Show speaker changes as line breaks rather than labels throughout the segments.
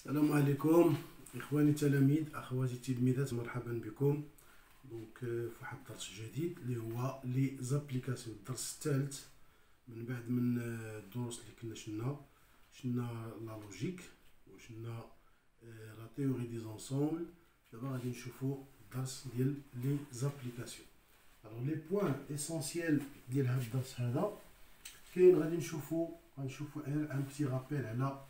السلام عليكم. إخواني التلاميذ أخواتي التلميذات مرحبا بكم. دونك في واحد الدرس جديد اللي هو لي زابليكاسيون الدرس الثالث. من بعد من الدروس اللي كنا شنا شنا لا لوجيك وشنا لا تيوري دي زونسومبل دابا غادي نشوفو الدرس ديال لي زابليكاسيون الوغ لي بوين اسونسييل ديال هاد الدرس هذا كاين غادي نشوفو غنشوفو ان بتي رابيل على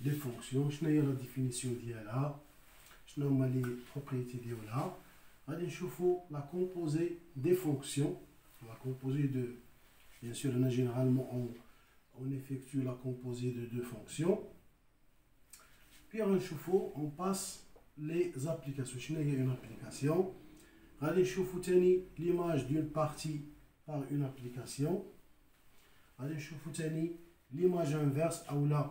لي فونكسيون شنو هي لا ديفينيسيون ديالها شنو هما لي بروبريتي ديالها غادي نشوفو لا كومبوزي دي فونكسيون لا كومبوزي دو bien sûr هنا généralement on on effectue la composée de deux fonctions puis غنشوفو on passe les applications شنو هي une application غادي نشوفو تاني l'image d'une partie par une application غادي نشوفو تاني l'image inverse اولا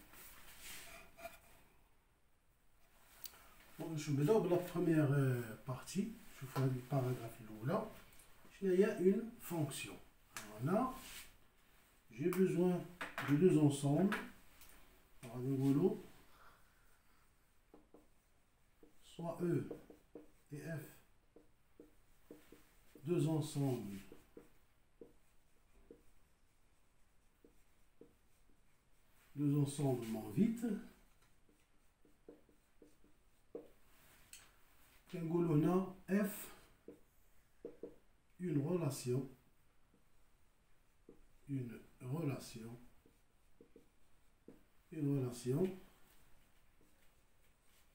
Je vais la première partie. Je fais le paragraphe là. Il y a une fonction. Voilà. J'ai besoin de deux ensembles. rigolo. Soit E et F. Deux ensembles. Deux ensembles vite. On a F, une relation, une relation, une relation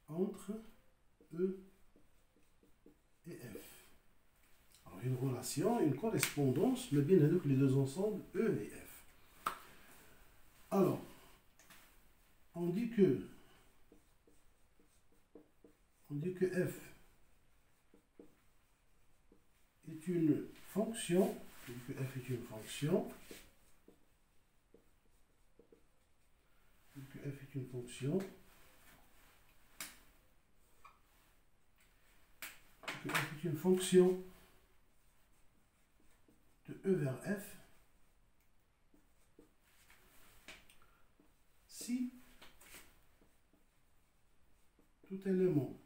entre E et F. Alors une relation, une correspondance, mais bien que les deux ensembles, E et F. Alors, on dit que on dit que F est une fonction, que f est une fonction, que f est une fonction, que f est une fonction de E vers F, si tout élément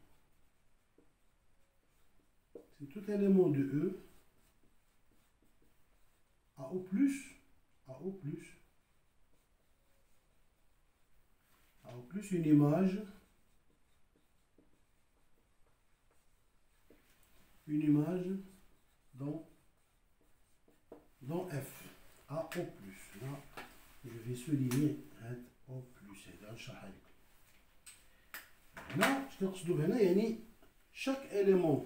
tout élément de E a au plus, a au plus, a au plus une image, une image dans, dans F, A au plus. Là, je vais souligner au plus, c'est dans Là, je te chaque élément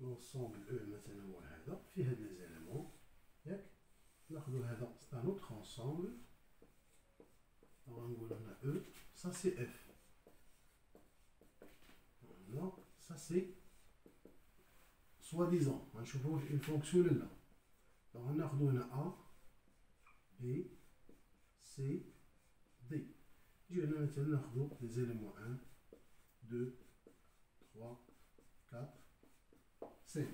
لونسومبل أو مثلا هو هذا في هاد لي زيليمون ياك؟ ناخذ هذا سي ان اوتر انسومبل غنقول هنا أو سا سي اف هنا سا سي سوا ديزون غنشوفو واش اون فونكسيون ولا لا دونك ناخذو هنا ا بي سي دي نجي هنا مثلا ناخذو لي زيليمون 1 2 3 4 5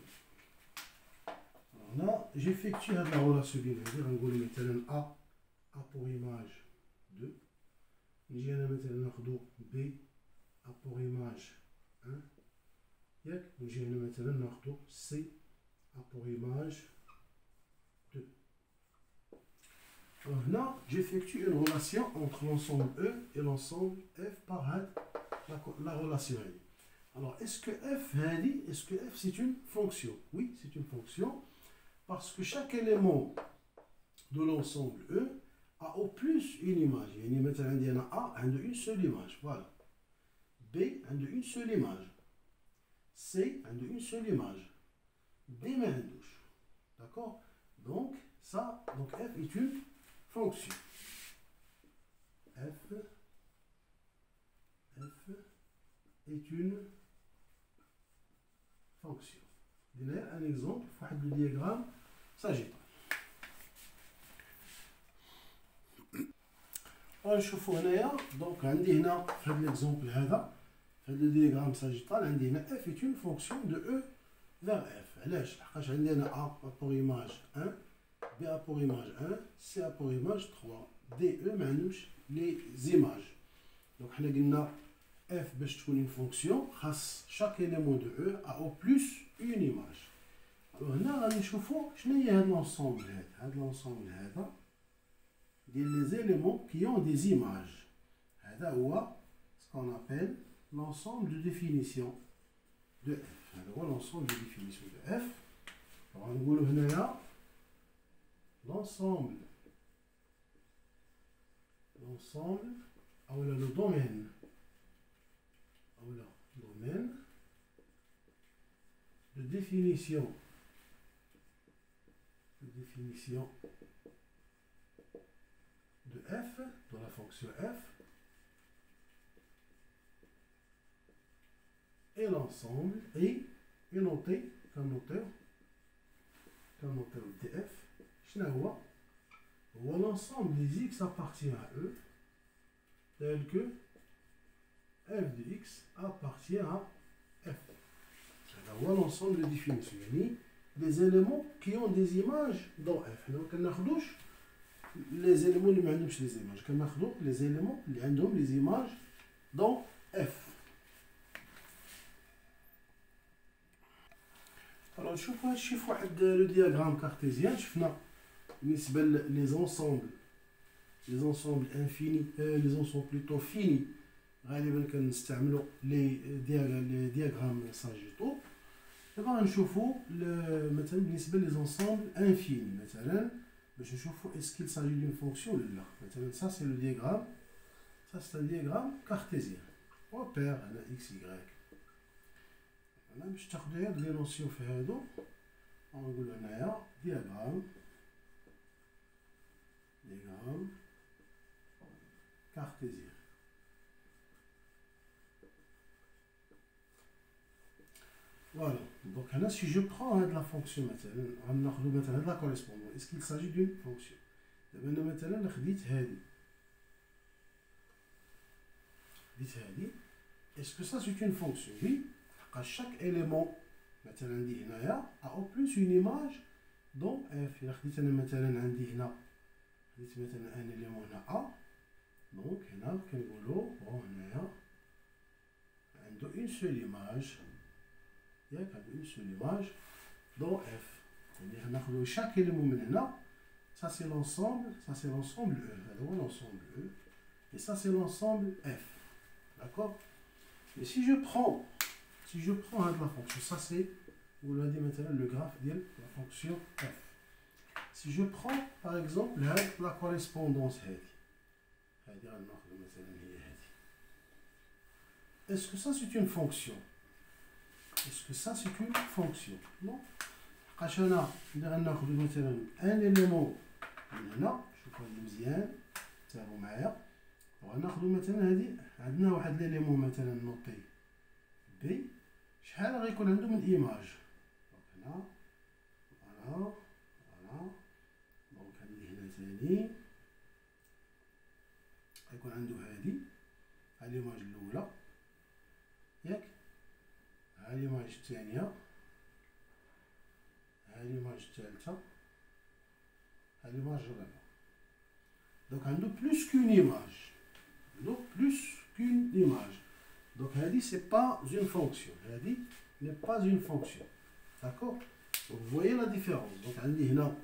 Alors là, j'effectue la relation bien dire on va mettre A, A pour image 2. نجي انا مثلا ناخذ B A pour image 1 ياك نجي هنا مثلا ناخذ C A pour image 2 Alors là, j'effectue une relation entre l'ensemble E et l'ensemble F par la, la relation Alors, est-ce que f, est-ce que f c'est une fonction? Oui, c'est une fonction parce que chaque élément de l'ensemble E a au plus une image. Il y a A a une seule image. Voilà. B a une seule image. C a une seule image. D une douche. D'accord? Donc, ça, donc f est une fonction. F, f est une fonction. un exemple, le diagramme sagittal. ونشوفوا هنايا دونك عندي هنا في هذا ليكزومبل هذا في هذا الدياغرام ساجيتال عندي هنا اف ايت اون فونكسيون دو او فيغ اف علاش لحقاش عندي هنا ا بور ايماج 1 بي ا بور ايماج 1 سي ا بور ايماج 3 دي او ما عندهمش لي زيماج دونك حنا قلنا اف باش تكون اون فونكسيون خاص شاك اليمون دو او ا او بلوس اون ايماج هنا غادي نشوفو شنو هي هاد لونسومبل هذا هاد لونسومبل هذا des éléments qui ont des images. C'est ce qu'on appelle l'ensemble de définition de F. l'ensemble de définition de F. On va l'ensemble l'ensemble le domaine le domaine de définition. De définition de f, dans la fonction f, et l'ensemble est, noté comme noteur, comme noteur df, ou l'ensemble des x appartient à e, tel que f de x appartient à f. C'est l'ensemble de définitions, des éléments qui ont des images dans f. Donc, on a les éléments اللي ما عندهمش les images كناخذوا les éléments اللي عندهم les images dans F alors نشوفوا هادشي في واحد لو دياغرام كارتيزيان شفنا بالنسبه لي زونسومبل لي زونسومبل انفيني لي زونسومبل بلوتو فيني غالبا كنستعملو لي ديال لي دياغرام ساجيتو. دابا غنشوفو مثلا بالنسبة لي زونسومبل انفيني مثلا باش نشوفو اسكيل ساجي دون فونكسيون ولا لا. مثلا سا سي لو دياغرام سا سي ان دياغرام كارتيزيان وبير على إكس يغريك أنا باش تاخدو هاد لي نوسيون في هادو غنقولو هنايا دياغرام Donc, si je prends hein, de la fonction, de la correspondance, est-ce qu'il s'agit d'une fonction? Eh est-ce que ça c'est une fonction? Oui, à chaque élément, maintenant, a au plus une image. Dont f. Maintenant, un élément A, donc, eh, on a une seule image. بون هنايا عنده une seule image une seule image dans F. C'est-à-dire chaque élément maintenant, ça c'est l'ensemble, ça c'est l'ensemble E. l'ensemble E. Et ça c'est l'ensemble F. D'accord Et si je prends, si je prends un de la fonction, ça c'est, vous l'avez dit maintenant, le graphe de la fonction F. Si je prends par exemple la correspondance est-ce que ça c'est une fonction Est-ce que ça c'est une fonction Non. قاش أنا غناخذ مثلا ان اليمون من هنا شوفوا مزيان تابعوا معايا وغناخذ مثلا هذه عندنا واحد ليليمون مثلا نوطي بي شحال غيكون عنده من ايماج هنا فوالا فوالا دونك عندي هنا ثاني غيكون عنده هذه الايماج Donc, on a plus qu'une image. Plus qu'une image. Donc, elle dit, c'est pas une fonction. Elle dit, ce n'est pas une fonction. D'accord? Vous voyez la différence. Donc, elle dit, non.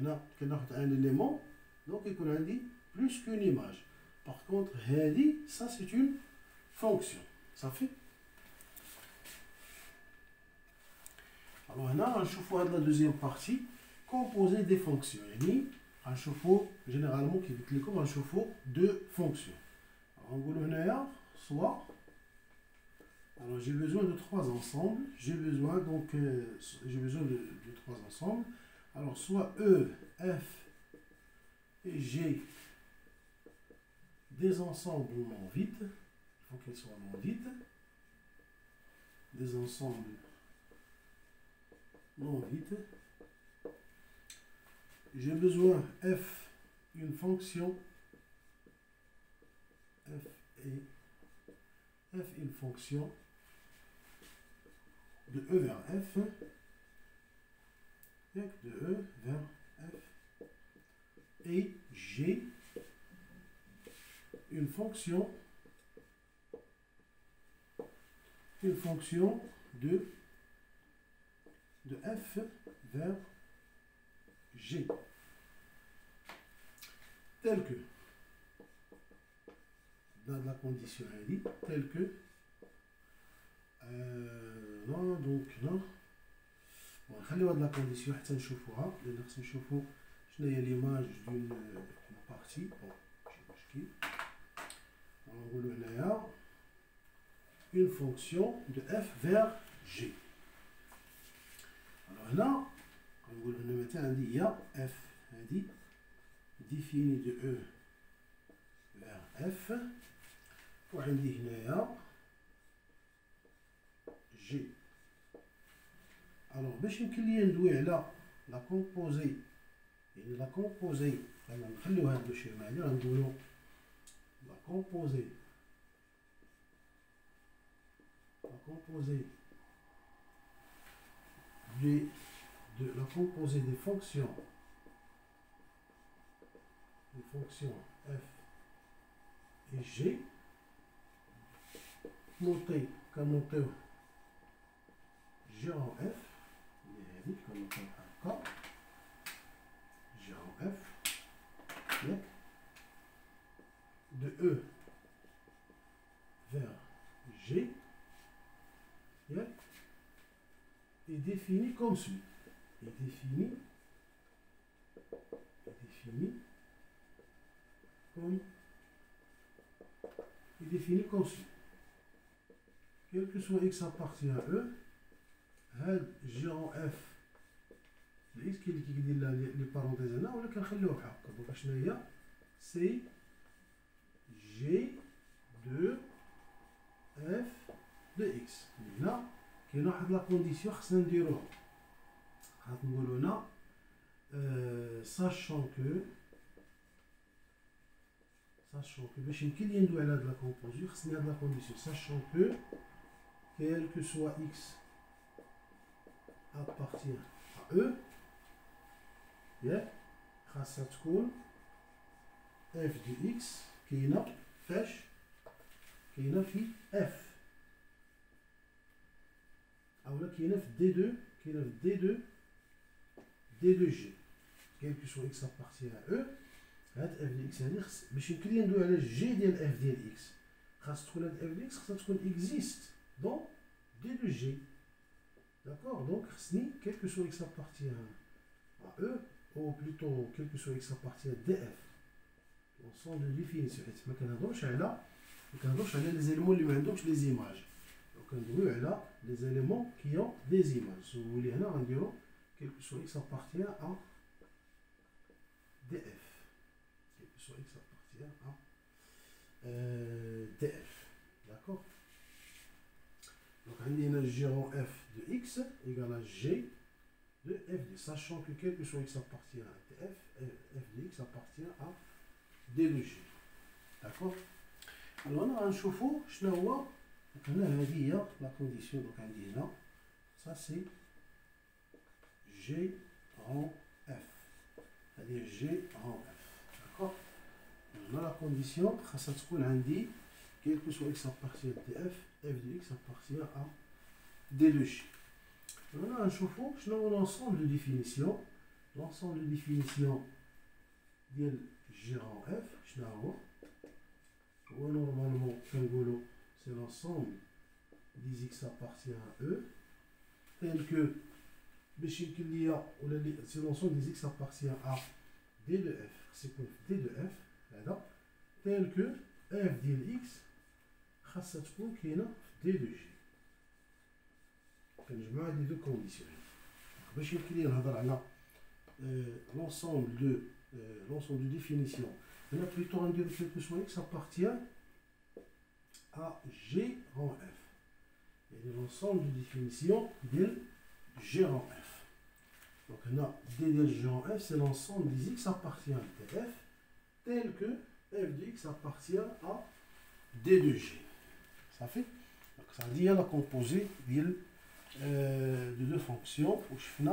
Il y a un élément, donc il a dit plus qu'une image. Par contre, elle dit, ça c'est une fonction. Ça fait Alors, on a un chauffe de la deuxième partie, composée des fonctions. Un chauffe-eau, généralement, qui est comme un chauffe-eau de fonctions. Alors, on va soit. Alors, j'ai besoin de trois ensembles. J'ai besoin, donc, euh, j'ai besoin de, trois ensembles. Alors, soit E, F et G, des ensembles non vides. Il faut qu'elles soient non vides. Des ensembles non vide. J'ai besoin f, une fonction, f et f une fonction de E vers F, de E vers F, et G, une fonction, une fonction de de F vers G. Tel que, dans la condition dit, tel que, euh, non, donc, non. Bon, خليوها de la condition حتى نشوفوها لأن خصنا نشوفو شنو هي ليماج دون بارتي بون ماشي مشكل نقولو هنايا une fonction de f vers g alors là, on va le mettre un dit f, un dit défini de E vers F, pour un dit G. Alors, باش يمكن لي ندوي على لا كومبوزي يعني لا كومبوزي انا نخليو هاد الشيء معنا غنقولو لا كومبوزي لا كومبوزي de la composée des fonctions, des fonctions f et g, notées comme noté g en f, comme noté en k, g en f, de E vers G, est défini comme suit. Est défini, est défini comme est défini comme suit. Quel que soit x appartient à E, G en F x qui dit les parenthèses هنا ولا كنخليوها هكا دونك شنو هي سي جي دو اف دو اكس هنا كاين واحد لا كونديسيون خصنا نديروها غنقولو هنا ساشون كو ساشون كو باش يمكن لي ندوي على هاد لا كومبوزيون خصني هاد لا كونديسيون ساشون كو كيل كو سوا اكس appartient à E ياك خاصها تكون اف دو اكس كاينه فاش كاينه في اف اولا كاينه في دي 2 كاينه في دي 2 دي 2 جي كاين كو سو اكس ابارتي ا او هاد اف دي اكس هادي خص باش يمكن لي ندوي على جي ديال اف ديال اكس خاص تكون هاد اف دي اكس خاصها تكون اكزيست دون دي 2 جي داكور دونك خصني كيل كو سو اكس ابارتي ا او او بلوتو كيل كو سو اكس ابارتي ا دي اف لونسون دو ديفينيسيون حيت ما كنهضروش على ما كنهضروش على لي زيلمون اللي ما عندهمش لي زيماج كندويو على les éléments qui ont des images. Si vous voulez, on dire quel que soit x appartient à df. Quel que soit x appartient à euh, df. D'accord Donc, on a g en f de x égale à g de f de, sachant que quel que soit x appartient à df, f de x appartient à d de g. D'accord Alors, on a un chauffe-eau, je donc là, هذه هي la condition donc عندي هنا ça c'est G rang F c'est-à-dire G rang F d'accord on a la condition خاصها تكون عندي quel que soit x appartient à df f de x appartient à d de g هنا نشوفوا شنو هو l'ensemble de définition l'ensemble de définition ديال G rang F شنو هو هو نورمالمون كنقولوا c'est l'ensemble des x appartient à E, tel que c'est l'ensemble des x appartient à d de f c'est quoi d de f tel que f de x خاصها تكون كاينه في d de g كنجمع les deux conditions باش يمكن لي نهضر على l'ensemble de l'ensemble de définition on a plutôt un dire quelque chose x appartient G en F. Et l'ensemble de définition del G en F. Donc on a D del G en F, c'est l'ensemble des X appartient à f tel que F de X appartient à D de G. Ça fait Donc ça dit dire la composée euh, de deux fonctions, où je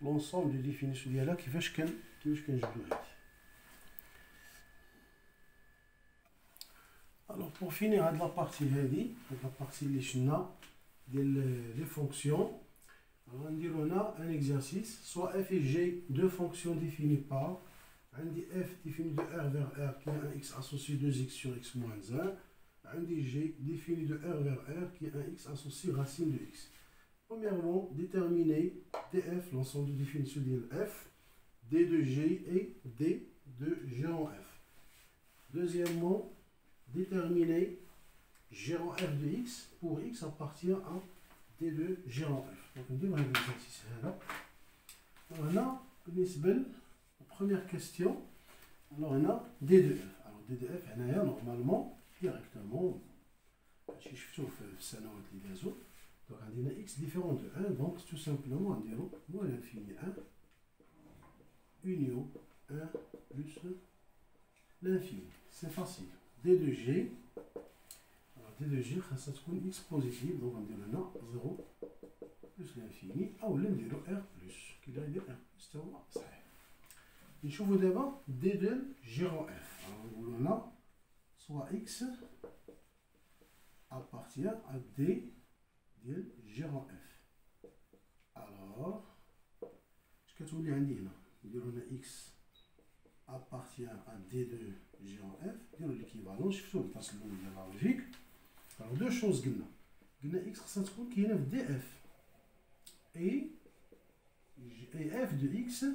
l'ensemble de définition qui fait qu'elle, qui fait qu'elle Alors pour finir avec la partie هادي la partie اللي شفنا ديال les fonctions on a un exercice soit f et g deux fonctions définies par عندي f défini de r vers r qui est un x associé 2x sur x moins 1 عندي g défini de r vers r qui est un x associé racine de x Premièrement, déterminer df, l'ensemble de définition de f, d de g et d de g en f. Deuxièmement, déterminer g en f de x pour x appartient à d de g en f. Donc, on dit l'exercice là. On a une première question. Alors, on a d de f. Alors, d de f, on a normalement, directement, je fais ça dans les autres. Donc, on a x différent de 1, donc tout simplement, on dirait moins l'infini 1, union 1 plus l'infini. C'est facile. d de g, alors d de g, ça se x positif, donc on dirait non, 0 plus l'infini, ou l'un r plus, qui doit dire r plus, c'est ça. Et je vous d'abord d de g en f. Alors, on a soit x appartient à d ديال جي ان اف الوغ اش كتولي عندي هنا نديرو هنا اكس ابارتيان ا دي دو جي ان اف نديرو ليكيفالون شفتو الفاصل الاول ديال لا لوجيك الوغ دو شوز قلنا قلنا اكس خصها تكون كاينه في دي اف اي اي اف دو اكس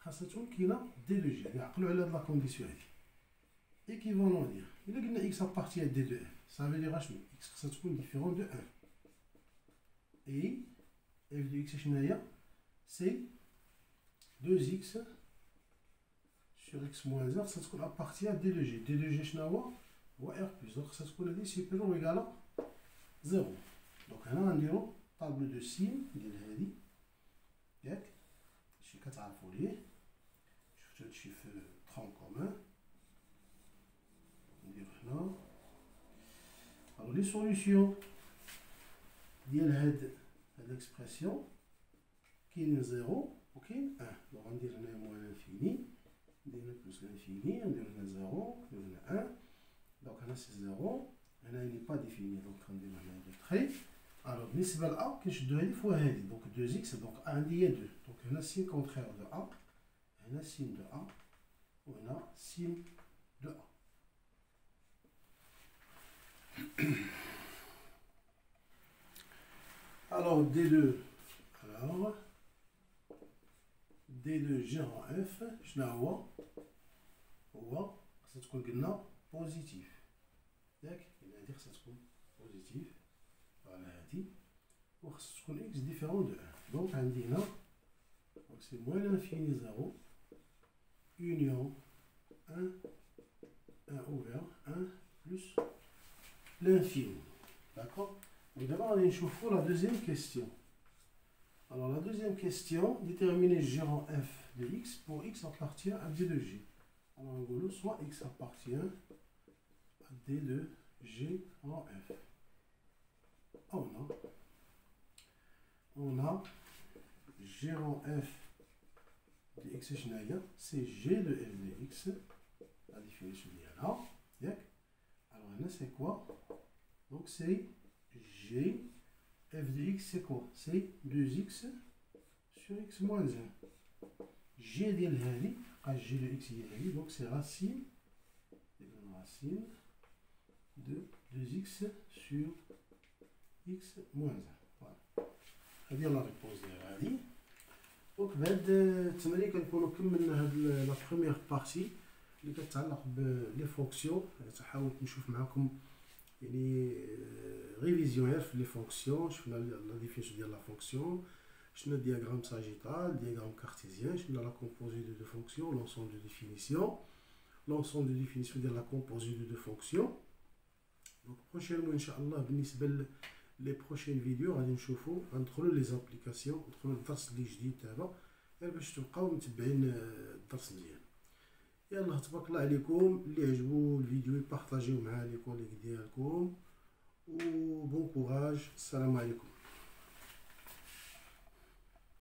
خاصها تكون كاينه دي دو جي يعني عقلوا على هاد لا كونديسيون هادي ايكيفالون ديال الا قلنا اكس ابارتيان دي دو اف ça veut dire h x ça تكون différent de 1 et f de x شناهي c'est 2x sur x moins 1 ça تكون à partir d de g d de g شنو هو هو r plus donc ça تكون هذه supérieur ou égal à 0 donc هنا غنديرو طابلو دو سين ديال هذه ياك شي كتعرفوا ليه شفتو هادشي في ترون كومون نديرو هنا Alors les solutions ديال هاد هاد l'expression كاين 0 وكاين 1 دونك غندير هنا موان لانفيني ندير هنا بلوس لانفيني ندير هنا 0 ندير هنا 1 دونك هنا سي 0 هنا ني با ديفيني دونك غندير هنا دو تري الوغ بالنسبه ل ا كنشدو هادي فوا هادي دونك 2 اكس دونك ا عندي هي 2 دونك هنا سين كونترير دو ا هنا سين دو ا وهنا سين دو ا Alors, D2, alors, D2 gérant F, je هو هو خاصها تكون قلنا بوزيتيف ياك إلا هادي خاصها تكون بوزيتيف على هادي وخاصها تكون إكس ديفيرون دو أن دونك عندي هنا دونك سي موان لانفيني زيرو union 1 1 ouvert 1 plus l'infini. D'accord Donc d'abord, on va la deuxième question. Alors la deuxième question, déterminer G en f de x pour x appartient à d de g. Alors en soit x appartient à d de g en f. On a, on a g en f de x c'est g de f de x, la définition là. Alors là, c'est quoi? Donc c'est g, f de x, c'est quoi C'est 2x sur x moins 1. g de l'hali, g de x est donc c'est racine, racine de 2x sur x moins 1. Voilà. هذه لا ريبونس ديال هذه دونك بهاد التمرين كنكونو كملنا هاد لا بروميير بارتي اللي كتعلق بلي فونكسيون تحاولت نشوف معكم يعني ريفيزيون في لي فونكسيون شفنا لا ديفينيسيون ديال لا فونكسيون شفنا دياغرام ساجيتال دياغرام كارتيزيان شفنا لا كومبوزي دو دو فونكسيون لونسومبل دو ديفينيسيون لونسومبل دو ديفينيسيون ديال لا كومبوزي دو دو فونكسيون دونك بروشينمون ان شاء الله بالنسبه لي بروشين فيديو غادي نشوفو غندخلو لي زابليكاسيون ندخلو للدرس اللي جديد دابا غير باش تبقاو متبعين الدرس مزيان يلا تبارك الله عليكم. اللي عجبو الفيديو يبارطاجيو مع لي كوليك ديالكم. و بون كوراج السلام عليكم.